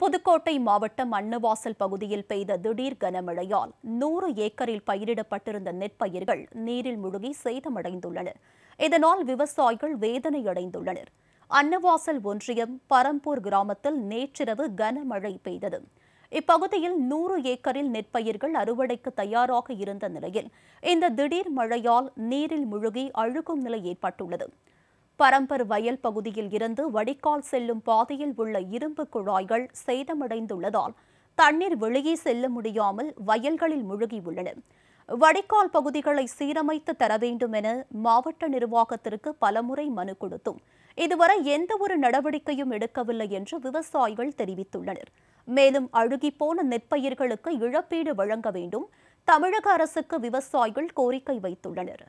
புதுக்கோட்டை மாவட்டம் அன்னவாசல் பகுதியில் பெய்த திடீர் கனமழையால் நூறு ஏக்கரில் பயிரிடப்பட்டிருந்த நெற்பயிர்கள் நீரில் முழுகி சேதமடைந்துள்ளன. இதனால் விவசாயிகள் வேதனையடைந்துள்ளனர். அன்னவாசல் ஒன்றியம் பரம்பூர் கிராமத்தில் நேற்றிரவு கனமழை பெய்தது. இப்பகுதியில் நூறு ஏக்கரில் நெற்பயிர்கள் அறுவடைக்கு தயாராக இருந்த நிலையில் இந்த திடீர் மழையால் நீரில் முழுகி அழுகும் நிலை ஏற்பட்டுள்ளது. பரம்பர் வயல் பகுதியில் இருந்து வடிகால் செல்லும் பாதையில் உள்ள இரும்பு குழாய்கள் சேதமடைந்துள்ளதால் தண்ணீர் வெளியே செல்ல முடியாமல் வயல்களில் முழுகியுள்ளன. வடிகால் பகுதிகளை சீரமைத்து தர வேண்டும் என மாவட்ட நிர்வாகத்திற்கு பலமுறை மனு கொடுத்தும். இதுவரை எந்த ஒரு நடவடிக்கையும் எடுக்கவில்லை என்று விவசாயிகள் தெரிவித்துள்ளனர். மேலும் அழுகிப்போன நெற்பயிர்களுக்கு இழப்பீடு வழங்க வேண்டும். தமிழக அரசுக்கு விவசாயிகள் கோரிக்கை வைத்துள்ளனர்.